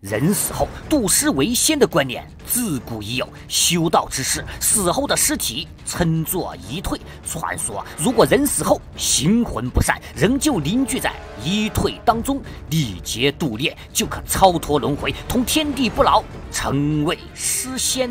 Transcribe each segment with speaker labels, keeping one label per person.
Speaker 1: 人死后度尸为仙的观念自古已有，修道之士死后的尸体称作遗退。传说，如果人死后形魂不散，仍旧凝聚在遗退当中，历劫度孽，就可超脱轮回，同天地不老，成为诗仙。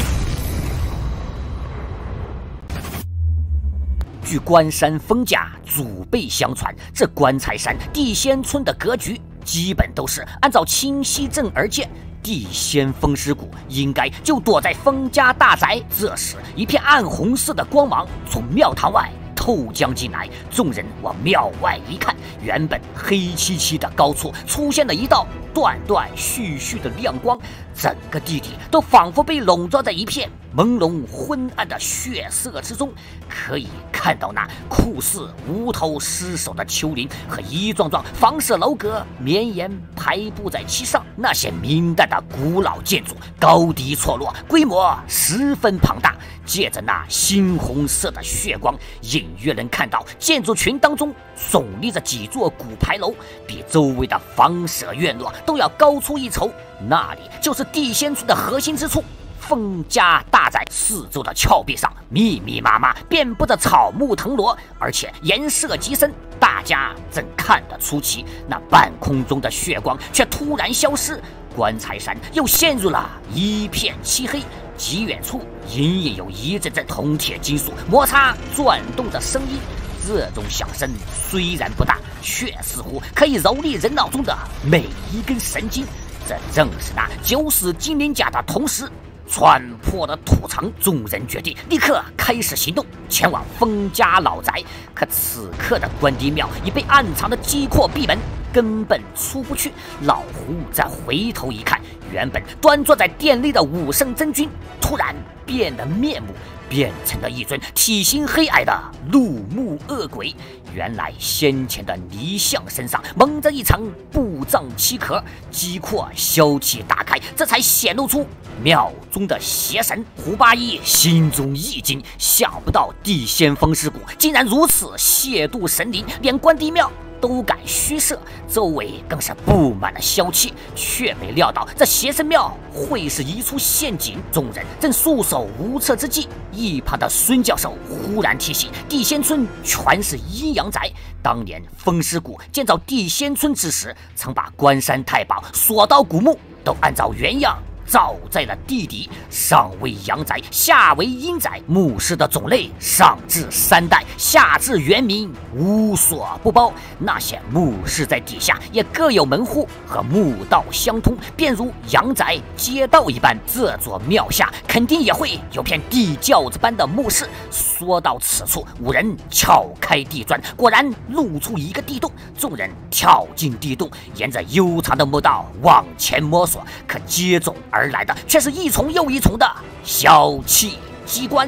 Speaker 1: 据关山风家祖辈相传，这棺材山地仙村的格局。基本都是按照清溪镇而建，地仙风尸谷应该就躲在封家大宅。这时，一片暗红色的光芒从庙堂外透将进来，众人往庙外一看，原本黑漆漆的高处出现了一道断断续续的亮光，整个地底都仿佛被笼罩在一片。朦胧昏暗的血色之中，可以看到那酷似无头尸首的丘陵和一幢幢房舍楼阁绵延排布在其上。那些明代的古老建筑高低错落，规模十分庞大。借着那猩红色的血光，隐约能看到建筑群当中耸立着几座古牌楼，比周围的房舍院落都要高出一筹。那里就是地仙村的核心之处。封家大宅四周的峭壁上密密麻麻遍布着草木藤萝，而且颜色极深。大家正看得出奇，那半空中的血光却突然消失，棺材山又陷入了一片漆黑。极远处隐隐有一阵阵铜铁金属摩擦转动的声音，这种响声虽然不大，却似乎可以蹂躏人脑中的每一根神经。这正是那九死金鳞甲的同时。穿破了土层，众人决定立刻开始行动，前往封家老宅。可此刻的关帝庙已被暗藏的机阔闭门，根本出不去。老胡再回头一看，原本端坐在殿内的武圣真君，突然变了面目。变成了一尊体型黑矮的怒目恶鬼。原来先前的泥像身上蒙着一层布障漆壳，机括消气打开，这才显露出庙中的邪神。胡八一心中一惊，想不到地仙风尸谷竟然如此亵渎神灵，连关帝庙。都敢虚设，周围更是布满了妖气，却没料到这邪神庙会是一处陷阱。众人正束手无策之际，一旁的孙教授忽然提醒：地仙村全是阴阳宅，当年风师谷建造地仙村之时，曾把关山太保锁到古墓都按照原样。造在了地底，上为阳宅，下为阴宅。墓室的种类上至三代，下至元明，无所不包。那些墓室在底下也各有门户，和墓道相通，便如阳宅街道一般。这座庙下肯定也会有片地窖子般的墓室。说到此处，五人撬开地砖，果然露出一个地洞。众人跳进地洞，沿着悠长的墓道往前摸索，可接踵。而来的却是一重又一重的消气机关，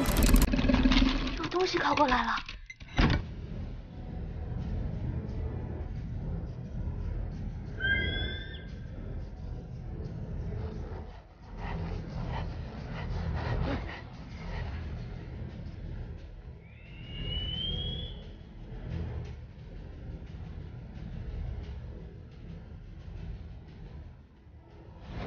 Speaker 2: 有东西靠过来了。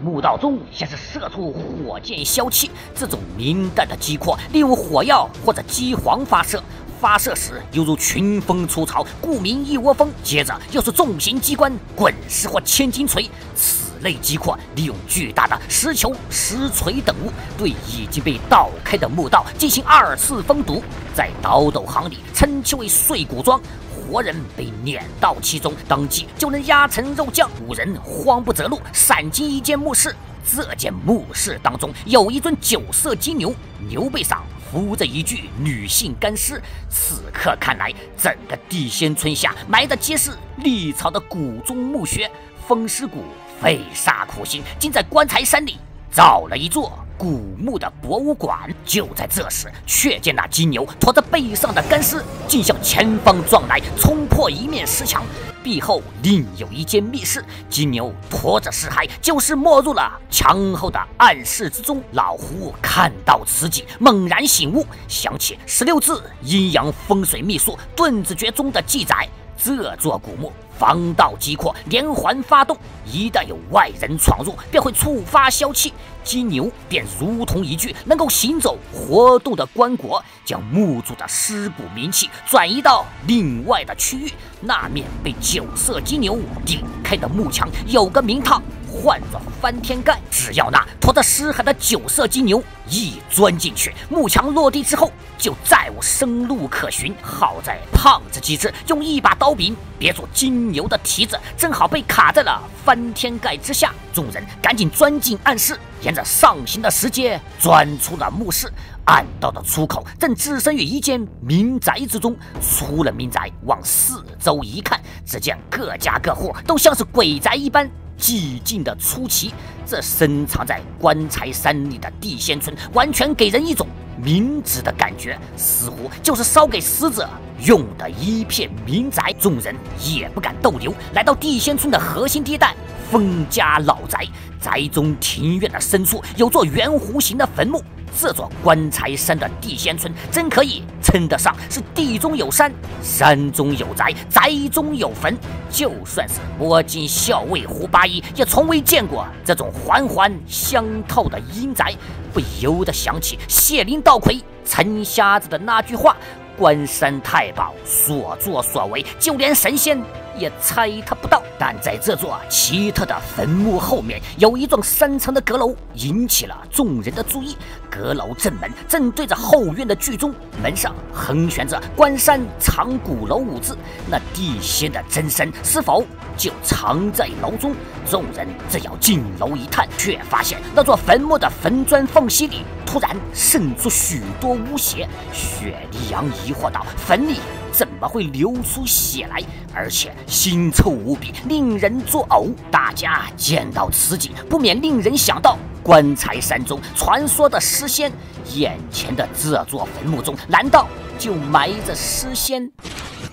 Speaker 1: 墓道中先是射出火箭消气，这种明淡的机括利用火药或者机簧发射，发射时犹如群蜂出巢，故名一窝蜂。接着又是重型机关滚石或千斤锤，此类机括利用巨大的石球、石锤等物，对已经被倒开的墓道进行二次封堵，在刀斗行里称其为碎骨桩。活人被碾到其中，当即就能压成肉酱。五人慌不择路，闪进一间墓室。这间墓室当中有一尊九色金牛，牛背上伏着一具女性干尸。此刻看来，整个地仙村下埋的皆是历朝的古宗墓穴。风尸谷费煞苦心，竟在棺材山里造了一座。古墓的博物馆就在这时，却见那金牛驮着背上的干尸，竟向前方撞来，冲破一面石墙。壁后另有一间密室，金牛驮着尸骸，就是没入了墙后的暗室之中。老胡看到此景，猛然醒悟，想起十六字阴阳风水秘术《遁子诀》中的记载，这座古墓。防盗击扩，连环发动。一旦有外人闯入，便会触发消气，金牛便如同一具能够行走活动的棺椁，将墓主的尸骨冥气转移到另外的区域。那面被九色金牛顶开的墓墙有个名堂。换作翻天盖，只要那驮着尸骸的九色金牛一钻进去，幕墙落地之后就再无生路可寻。好在胖子机智，用一把刀柄别住金牛的蹄子，正好被卡在了翻天盖之下。众人赶紧钻进暗室，沿着上行的石阶钻出了墓室。暗道的出口正置身于一间民宅之中。出了民宅，往四周一看，只见各家各户都像是鬼宅一般。寂静的出奇，这深藏在棺材山里的地仙村，完全给人一种明智的感觉，似乎就是烧给死者用的一片民宅。众人也不敢逗留，来到地仙村的核心地带——封家老宅。宅中庭院的深处有座圆弧形的坟墓。这座棺材山的地仙村，真可以称得上是地中有山，山中有宅，宅中有坟。就算是摸金校尉胡八一，也从未见过这种环环相套的阴宅，不由得想起谢灵道魁陈瞎子的那句话。关山太保所作所为，就连神仙也猜他不到。但在这座奇特的坟墓后面，有一幢三层的阁楼，引起了众人的注意。阁楼正门正对着后院的剧中，门上横悬着“关山藏古楼”五字。那地仙的真身是否就藏在楼中？众人正要进楼一探，却发现那座坟墓的坟砖缝隙里突然渗出许多污血。雪莉杨疑惑道：“坟里怎么会流出血来？而且腥臭无比，令人作呕。”大家见到此景，不免令人想到棺材山中传说的尸仙。眼前的这座坟墓中，难道就埋着尸仙？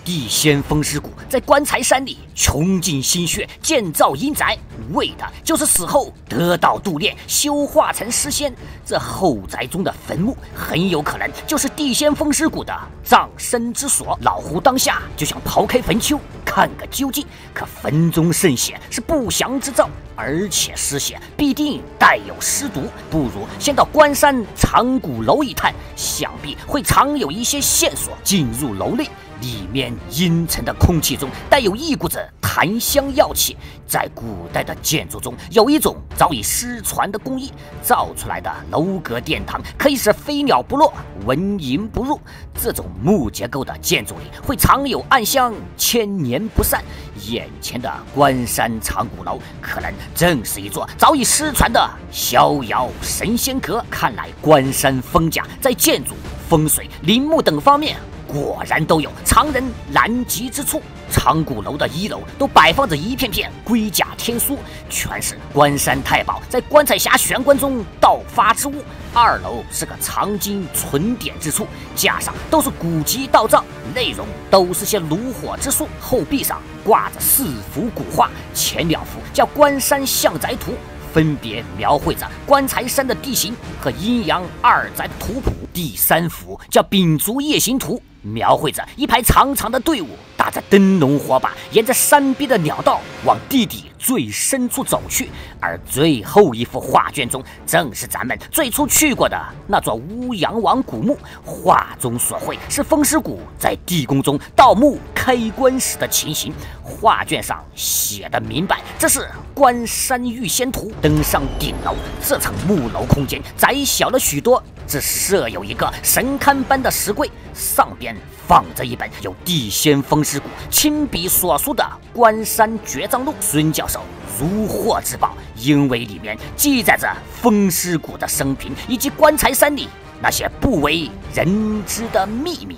Speaker 1: 地仙风尸谷在棺材山里穷尽心血建造阴宅，为的就是死后得道度炼，修化成尸仙。这后宅中的坟墓很有可能就是地仙风尸谷的葬身之所。老胡当下就想刨开坟丘看个究竟，可坟中渗血是不祥之兆，而且尸血必定带有尸毒，不如先到关山藏骨楼一探，想必会藏有一些线索。进入楼内。里面阴沉的空气中带有一股子檀香药气，在古代的建筑中有一种早已失传的工艺，造出来的楼阁殿堂可以使飞鸟不落，蚊蝇不入。这种木结构的建筑里会藏有暗香，千年不散。眼前的关山藏古楼可能正是一座早已失传的逍遥神仙阁。看来关山风甲在建筑、风水、陵墓等方面。果然都有常人难及之处。长谷楼的一楼都摆放着一片片龟甲天书，全是关山太保在棺材匣玄关中盗发之物。二楼是个藏经存典之处，架上都是古籍道藏，内容都是些炉火之术。后壁上挂着四幅古画，前两幅叫《关山象宅图》。分别描绘着棺材山的地形和阴阳二宅图谱。第三幅叫《秉烛夜行图》，描绘着一排长长的队伍，打着灯笼火把，沿着山壁的鸟道往地底最深处走去。而最后一幅画卷中，正是咱们最初去过的那座乌阳王古墓。画中所绘是风师谷在地宫中盗墓开棺时的情形。画卷上写的明白，这是关山玉仙图。登上顶楼，这层木楼空间窄小了许多，只设有一个神龛般的石柜，上边放着一本由地仙风师谷亲笔所书的《关山绝藏录》。孙教授如获至宝，因为里面记载着风师谷的生平以及棺材山里那些不为人知的秘密。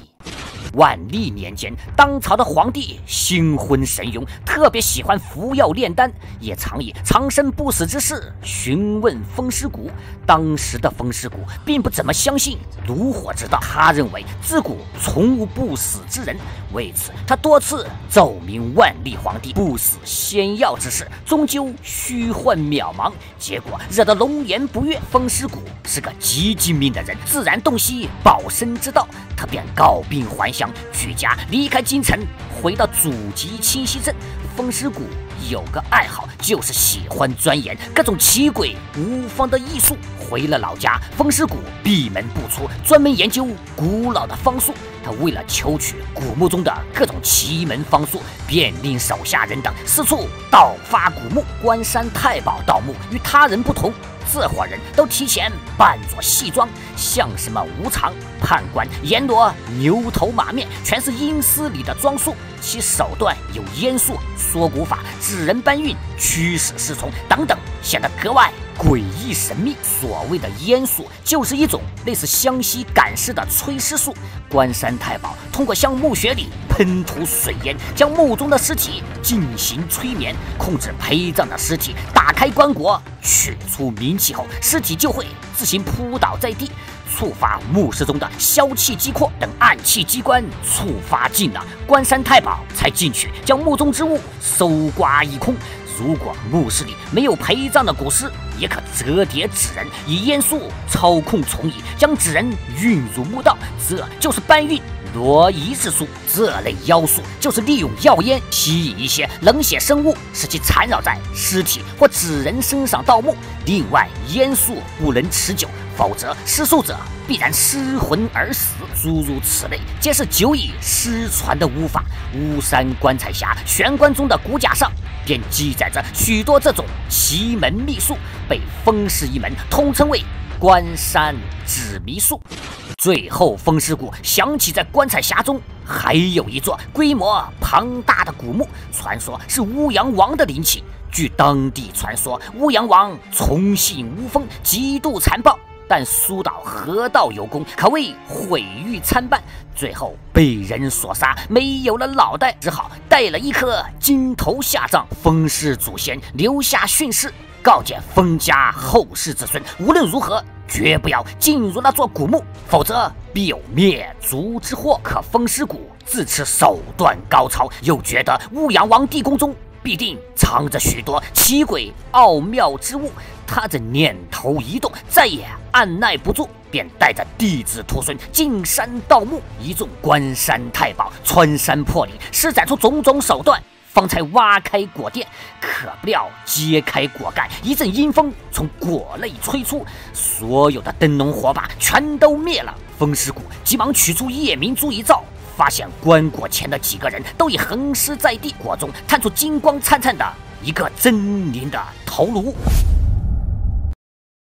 Speaker 1: 万历年间，当朝的皇帝心昏神庸，特别喜欢服药炼丹，也常以长生不死之事询问风师谷。当时的风师谷并不怎么相信炉火之道，他认为自古从无不死之人。为此，他多次奏明万历皇帝，不死仙药之事终究虚幻渺茫，结果惹得龙颜不悦。风师谷是个极精明的人，自然洞悉保身之道，他便告病还乡，举家离开京城，回到祖籍清溪镇。风师谷有个爱好，就是喜欢钻研各种奇诡无方的艺术。回了老家，风师谷闭门不出，专门研究古老的方术。他为了求取古墓中的各种奇门方术，便令手下人等四处盗发古墓。关山太保盗墓与他人不同。这伙人都提前扮作戏装，像什么无常、判官、阎罗、牛头马面，全是阴司里的装束。其手段有烟术、缩骨法、使人搬运、驱使侍从等等，显得格外诡异神秘。所谓的烟术，就是一种类似湘西赶尸的催尸术。关山太保通过向墓穴里喷吐水烟，将墓中的尸体进行催眠，控制陪葬的尸体，打开棺椁，取出冥器后，尸体就会自行扑倒在地。触发墓室中的消气机括等暗器机关，触发尽了，关山太保才进去将墓中之物搜刮一空。如果墓室里没有陪葬的古尸，也可折叠纸人，以烟术操控虫蚁，将纸人运入墓道，这就是搬运。挪移之术，这类妖术就是利用药烟吸引一些冷血生物，使其缠绕在尸体或纸人身上盗墓。另外，烟术不能持久，否则施术者必然失魂而死。诸如此类，皆是久已失传的巫法。巫山棺材匣玄关中的骨架上，便记载着许多这种奇门秘术，被风氏一门统称为关山指迷术。最后，风师谷想起在棺材匣中还有一座规模庞大的古墓，传说是乌阳王的陵寝。据当地传说，乌阳王崇信巫风，极度残暴，但苏导河道有功，可谓毁誉参半。最后被人所杀，没有了脑袋，只好带了一颗金头下葬。风氏祖先留下训示，告诫风家后世子孙，无论如何。绝不要进入那座古墓，否则必有灭族之祸。可风师谷自持手段高超，又觉得乌阳王地宫中必定藏着许多奇诡奥妙之物。他这念头一动，再也按耐不住，便带着弟子徒孙进山盗墓。一众关山太保穿山破岭，施展出种种手段。方才挖开果垫，可不料揭开果盖，一阵阴风从果内吹出，所有的灯笼火把全都灭了。风师谷急忙取出夜明珠一照，发现棺椁前的几个人都已横尸在地，果中探出金光灿灿的一个狰狞的头颅。